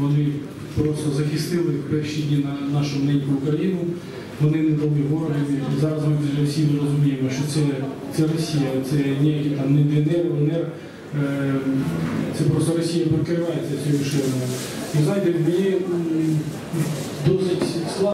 вони просто захистили в перші дні на нашу неньку Україну. Вони не дали ворогів. Зараз ми всі розуміємо, що це, це Росія, це ніякі там не ДНР, ЛНР. Е, це просто Росія прикривається цією ширмою. І знаєте, мені.